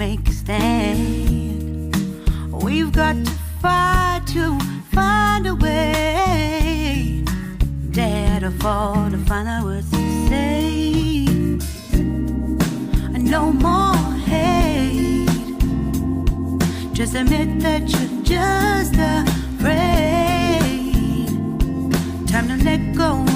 make a stand. We've got to fight to find a way. Dare to fall to find out what to say. No more hate. Just admit that you're just afraid. Time to let go